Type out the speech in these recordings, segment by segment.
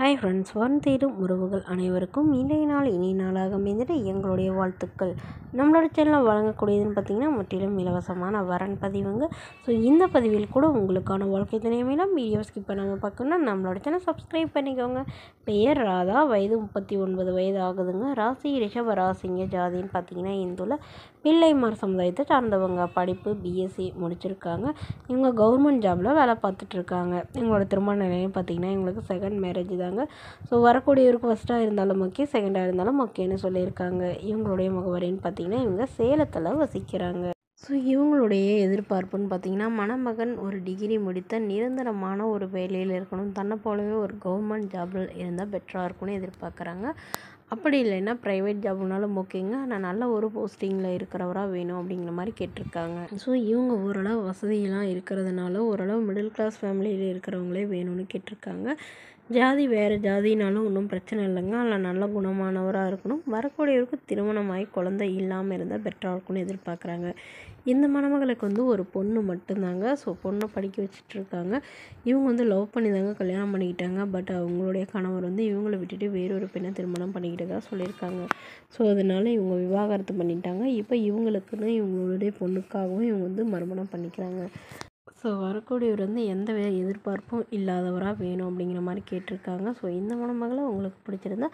Hi friends வரும் தேடும் உறவுகள் அனைவருக்கும் இன்றைய நாள் இனிய நாளாக அமைந்திட எங்களுடைய வாழ்த்துக்கள். நம்மளோட சேனலில் வழங்கக்கூடியதுன்னு பார்த்திங்கன்னா முற்றிலும் இலவசமான வரன் பதிவுங்க. ஸோ இந்த பதிவில் கூட உங்களுக்கான வாழ்க்கை துணை வீடியோ ஸ்கிப் பண்ணாமல் பார்க்கணுன்னா நம்மளோட சேனல் சப்ஸ்கிரைப் பண்ணிக்கோங்க. பெயர் ராதா வயது முப்பத்தி ஒன்பது வயது ஆகுதுங்க. ராசி ரிஷப ராசிங்க ஜாதின்னு பார்த்தீங்கன்னா இந்துள்ள பிள்ளைமார் சமுதாயத்தை சார்ந்தவங்க. படிப்பு பிஎஸ்சி முடிச்சிருக்காங்க. இவங்க கவர்மெண்ட் ஜாபில் வேலை பார்த்துட்ருக்காங்க இவங்களோட திருமண நிலையம் பார்த்திங்கன்னா இவங்களுக்கு செகண்ட் மேரேஜ் தான். சொல்லியிருக்காங்க. ஸோ வரக்கூடியவருக்கு ஃபஸ்ட்டாக இருந்தாலும் ஓகே செகண்டாக இருந்தாலும் ஓகேன்னு சொல்லியிருக்காங்க. இவங்களுடைய முகவரின்னு பார்த்திங்கன்னா இவங்க சேலத்தில் வசிக்கிறாங்க. ஸோ இவங்களுடைய எதிர்பார்ப்புன்னு பார்த்திங்கன்னா மணமகன் ஒரு டிகிரி முடித்த நிரந்தரமான ஒரு வேலையில் இருக்கணும். தன்னை போலவே ஒரு கவர்மெண்ட் ஜாபில் இருந்தால் பெட்டராக இருக்கும்னு எதிர்பார்க்குறாங்க. அப்படி இல்லைன்னா ப்ரைவேட் ஜாப்னாலும் ஓகேங்க ஆனால் நல்ல ஒரு போஸ்டிங்கில் இருக்கிறவராக வேணும் அப்படிங்கிற மாதிரி கேட்டிருக்காங்க. ஸோ இவங்க ஓரளவு வசதியெல்லாம் இருக்கிறதுனால ஓரளவு மிடில் கிளாஸ் ஃபேமிலியில் இருக்கிறவங்களே வேணும்னு கேட்டிருக்காங்க. ஜாதி வேறு ஜாதினாலும் ஒன்றும் பிரச்சனை இல்லைங்க. அதில் நல்ல குணமானவராக இருக்கணும். வரக்கூடியவருக்கு திருமணமாகி குழந்தை இல்லாமல் இருந்தால் பெட்டராக இருக்கும்னு எதிர்பார்க்குறாங்க. இந்த மணமகளுக்கு வந்து ஒரு பொண்ணு மட்டும்தாங்க. ஸோ பொண்ணை படிக்க வச்சுட்ருக்காங்க இவங்க வந்து லவ் பண்ணி தாங்க கல்யாணம் பண்ணிக்கிட்டாங்க. பட் அவங்களுடைய கணவர் வந்து இவங்கள விட்டுட்டு வேறொரு பெண்ணை திருமணம் பண்ணிக்கிட்டதாக சொல்லியிருக்காங்க. ஸோ அதனால் இவங்க விவாகரத்து பண்ணிட்டாங்க. இப்போ இவங்களுக்குன்னு இவங்களுடைய பொண்ணுக்காகவும் இவங்க வந்து மறுமணம் பண்ணிக்கிறாங்க. ஸோ வரக்கூடியவர் வந்து எந்த வித எதிர்பார்ப்பும் இல்லாதவராக வேணும் அப்படிங்கிற மாதிரி கேட்டிருக்காங்க. ஸோ இந்த மணமகளை உங்களுக்கு பிடிச்சிருந்தா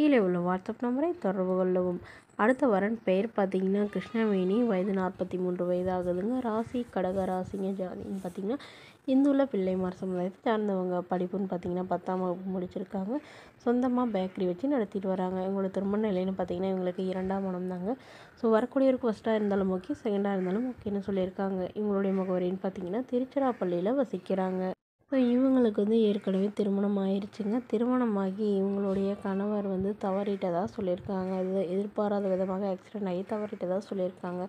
கீழே உள்ள வாட்ஸ்அப் நம்பரை தொடர்பு கொள்ளவும். அடுத்த வரன் பெயர் பார்த்தீங்கன்னா கிருஷ்ணவேணி. வயது நாற்பத்தி மூன்று வயது ஆகுதுங்க ராசி கடக ராசிங்க ஜாதின்னு பார்த்தீங்கன்னா இந்துள்ள பிள்ளைமார் சமுதாயத்தை சார்ந்தவங்க. படிப்புன்னு பார்த்தீங்கன்னா பத்தாம் வகுப்பு முடிச்சிருக்காங்க. சொந்தமாக பேக்கரி வச்சு நடத்திட்டு வராங்க. இவங்களோட திருமண நிலைன்னு பார்த்தீங்கன்னா இவங்களுக்கு இரண்டாம் மனம் தாங்க. ஸோ வரக்கூடியவருக்கு ஃபஸ்ட்டாக இருந்தாலும் ஓகே செகண்டாக இருந்தாலும் ஓகேன்னு சொல்லியிருக்காங்க. இவங்களுடைய முகவரின்னு பார்த்தீங்கன்னா திருச்சிராப்பள்ளியில் வசிக்கிறாங்க. இப்போ இவங்களுக்கு வந்து ஏற்கனவே திருமணம் ஆயிடுச்சுங்க திருமணமாகி இவங்களுடைய கணவர் வந்து தவறிட்டதாக சொல்லியிருக்காங்க. அது எதிர்பாராத விதமாக ஆக்சிடெண்ட் ஆகி தவறிட்டதாக சொல்லியிருக்காங்க.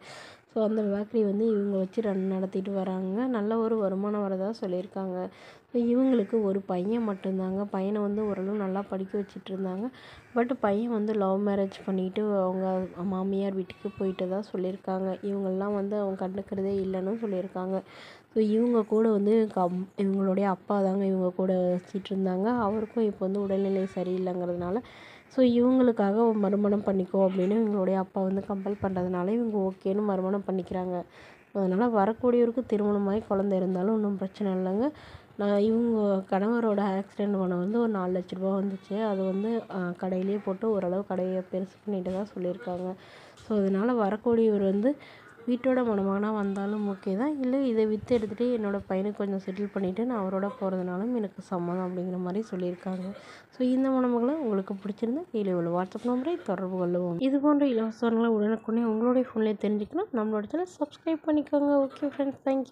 ஸோ அந்த பேக்கரி வந்து இவங்க வச்சு ரன் நடத்திட்டு வராங்க. நல்ல ஒரு வருமானம் வரதாக சொல்லியிருக்காங்க. ஸோ இவங்களுக்கு ஒரு பையன் மட்டும்தாங்க. பையனை வந்து ஓரளவு நல்லா படிக்க வச்சுட்டு இருந்தாங்க பட் பையன் வந்து லவ் மேரேஜ் பண்ணிட்டு அவங்க மாமியார் வீட்டுக்கு போயிட்டு தான் சொல்லியிருக்காங்க. இவங்கெல்லாம் வந்து அவங்க கண்டுக்கிறதே இல்லைன்னு சொல்லியிருக்காங்க. ஸோ இவங்க கூட வந்து கம் இவங்களுடைய அப்பா தாங்க இவங்க கூட வச்சிட்டு இருந்தாங்க அவருக்கும் இப்போ வந்து உடல்நிலை சரியில்லைங்கிறதுனால ஸோ இவங்களுக்காக மறுமணம் பண்ணிக்கோ அப்படின்னு இவங்களுடைய அப்பா வந்து கம்பல் பண்ணுறதுனால இவங்க ஓகேன்னு மறுமணம் பண்ணிக்கிறாங்க. அதனால் வரக்கூடியவருக்கு திருமணமாகி குழந்தை இருந்தாலும் ஒன்றும் பிரச்சனை இல்லைங்க. நான் இவங்க கணவரோட ஆக்சிடெண்ட் பணம் வந்து ஒரு நாலு லட்ச ரூபா வந்துச்சு. அது வந்து கடையிலே போட்டு ஓரளவு கடையை பெருசு பண்ணிட்டு தான் சொல்லியிருக்காங்க. ஸோ அதனால் வரக்கூடியவர் வந்து வீட்டோட மணமகனாக வந்தாலும் ஓகே தான். இல்லை இதை விற்று எடுத்துகிட்டு என்னோடய பையனை கொஞ்சம் செட்டில் பண்ணிவிட்டு நான் அவரோட போகிறதுனாலும் எனக்கு சம்மதம் அப்படிங்கிற மாதிரி சொல்லியிருக்காங்க. ஸோ இந்த மணமகளை உங்களுக்கு பிடிச்சிருந்தா கீழே உள்ள வாட்ஸ்அப் நம்பரை தொடர்பு கொள்ளுவோம். இது போன்ற இலவசங்களை உடனுக்குடனே உங்களுடைய ஃபோன்லேயே தெரிஞ்சுக்கலாம் நம்மளோட சேனல் சப்ஸ்கிரைப் பண்ணிக்கோங்க. Okay friends thank you